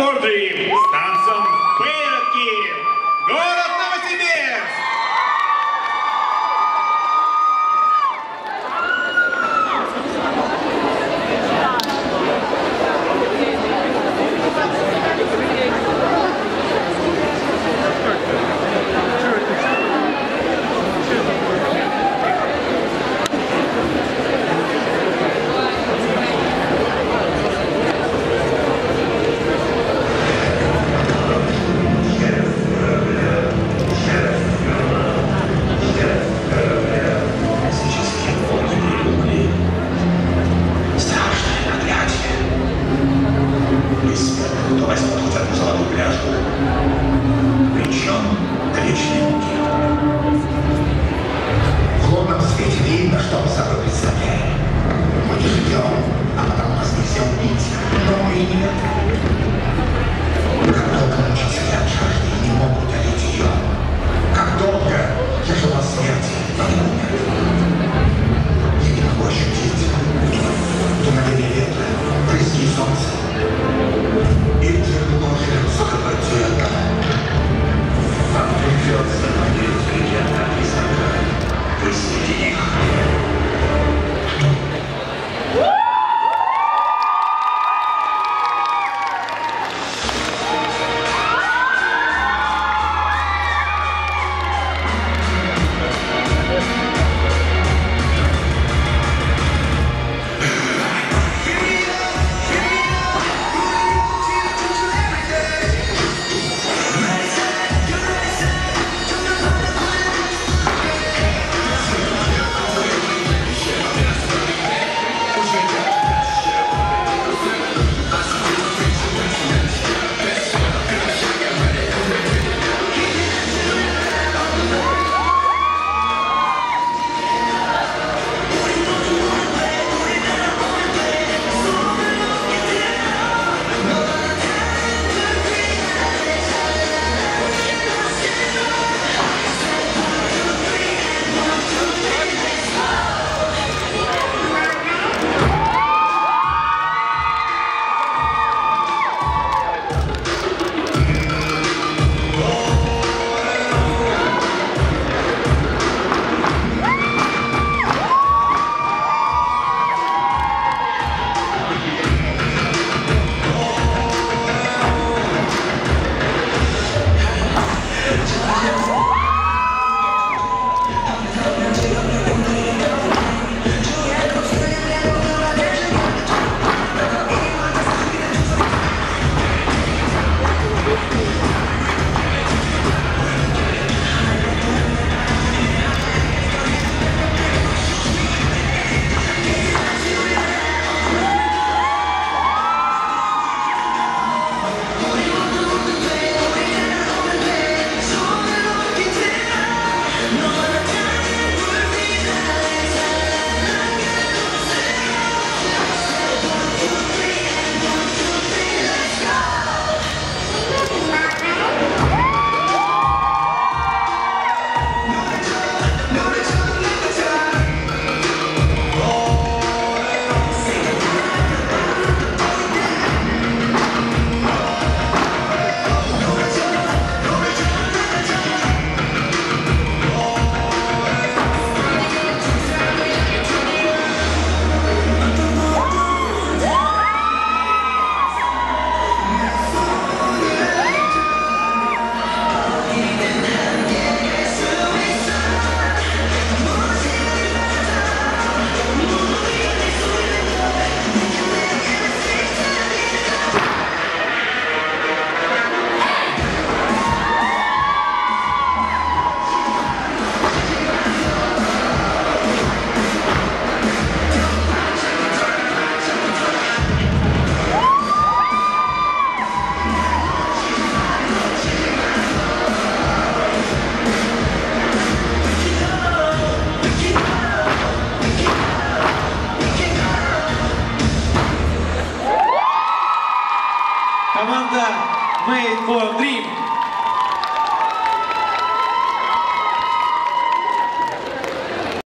Accordi, Stanza Pera. волчата золотую пряжку, причем коричневенькие. В лунном свете видно, что он собой представляет. Команда Made for Dream.